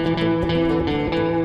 Música